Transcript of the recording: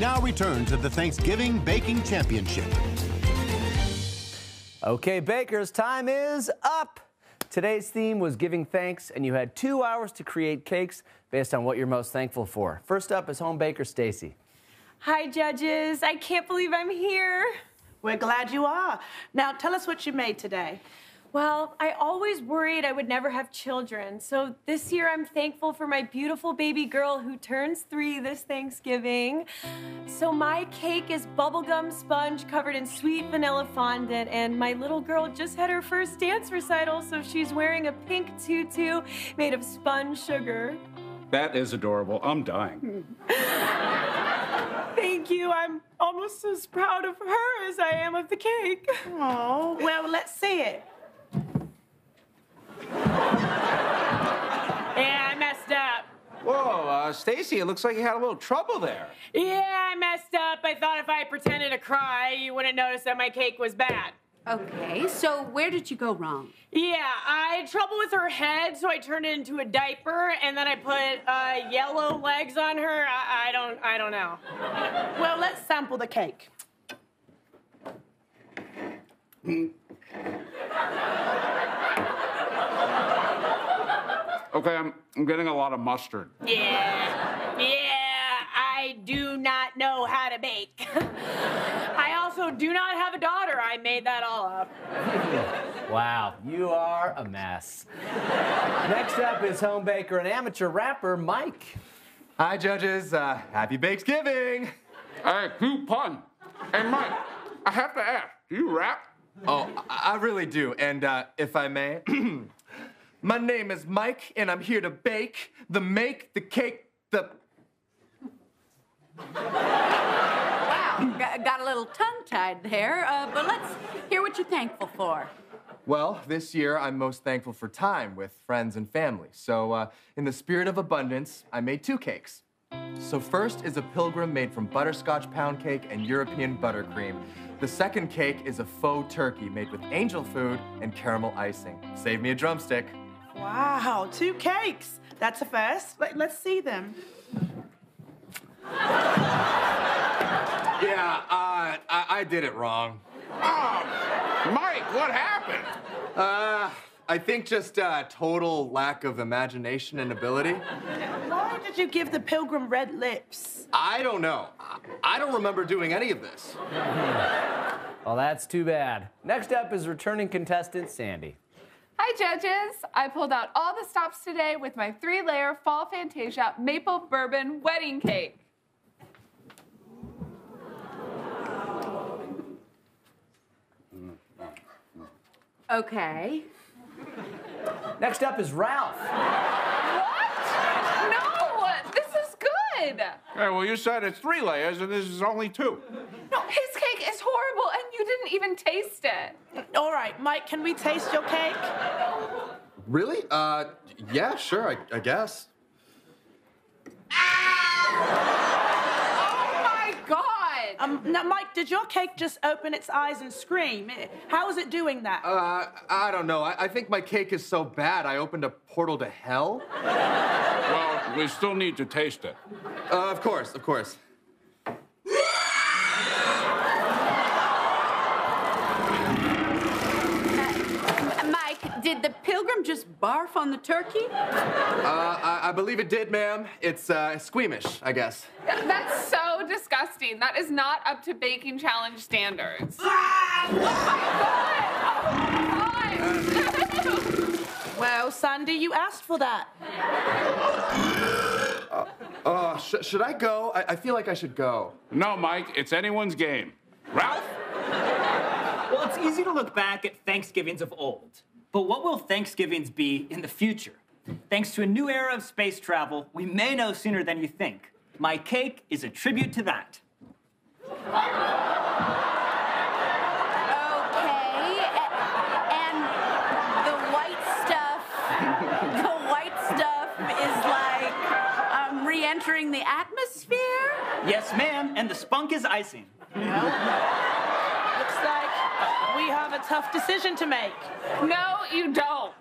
now return to the Thanksgiving Baking Championship. Okay, bakers, time is up. Today's theme was giving thanks, and you had two hours to create cakes based on what you're most thankful for. First up is home baker Stacy. Hi, judges. I can't believe I'm here. We're glad you are. Now, tell us what you made today. Well, I always worried I would never have children. So this year I'm thankful for my beautiful baby girl who turns three this Thanksgiving. So my cake is bubblegum sponge covered in sweet vanilla fondant, and my little girl just had her first dance recital, so she's wearing a pink tutu made of sponge sugar. That is adorable. I'm dying. Thank you. I'm almost as proud of her as I am of the cake. Oh, well, let's see it. Yeah, I messed up. Whoa, uh, Stacy, it looks like you had a little trouble there. Yeah, I messed up. I thought if I pretended to cry, you wouldn't notice that my cake was bad. Okay, so where did you go wrong? Yeah, I had trouble with her head, so I turned it into a diaper, and then I put uh, yellow legs on her. I, I don't, I don't know. Well, let's sample the cake. Okay, I'm, I'm getting a lot of mustard. Yeah, yeah, I do not know how to bake. I also do not have a daughter. I made that all up. Wow, you are a mess. Next up is home baker and amateur rapper Mike. Hi, judges. Uh, happy Thanksgiving. Hey, cute pun. Hey, Mike, I have to ask, do you rap? Oh, I I really do. And uh, if I may, my name is Mike, and I'm here to bake the make, the cake, the. Wow, got, got a little tongue tied there, uh, but let's hear what you're thankful for. Well, this year I'm most thankful for time with friends and family. So, uh, in the spirit of abundance, I made two cakes. So, first is a pilgrim made from butterscotch pound cake and European buttercream. The second cake is a faux turkey made with angel food and caramel icing. Save me a drumstick. Wow, two cakes. That's a first. Let, let's see them. Yeah, uh, I, I did it wrong. Oh, Mike, what happened? Uh, I think just uh, total lack of imagination and ability. Why did you give the pilgrim red lips? I don't know. I- I don't remember doing any of this. Well, that's too bad. Next up is returning contestant Sandy. Hi, judges. I pulled out all the stops today with my three layer Fall Fantasia maple bourbon wedding cake. Okay. Next up is Ralph. What? No, this is good. Hey, well, you said it's three layers, and this is only two. No, his cake is horrible, and you didn't even taste it. All right, Mike, can we taste your cake? Really? Uh, yeah, sure, I, I guess. Oh my God. Um, now, Mike, did your cake just open its eyes and scream? Eh, How is it doing that? Uh, I don't know. I, I think my cake is so bad I opened a portal to hell. Well, we still need to taste it. Uh, of course, of course. Mike, did the pilgrim just barf on the turkey? Uh, I, I believe it did, ma'am. It's uh, squeamish, I guess. That's so disgusting. That is not up to baking challenge standards. Well, Sandy, you asked for that. Uh, sh- should I go? I-, I feel like I should go. No, Mike, it's anyone's game. Ralph? Well, it's easy to look back at Thanksgivings of old. But what will Thanksgivings be in the future? Thanks to a new era of space travel, we may know sooner than you think. My cake is a tribute to that. Okay. And the white stuff, the white stuff is like um, re entering the atmosphere? Yes, ma'am, and the spunk is icing. Like we have a tough decision to make. No, you don't.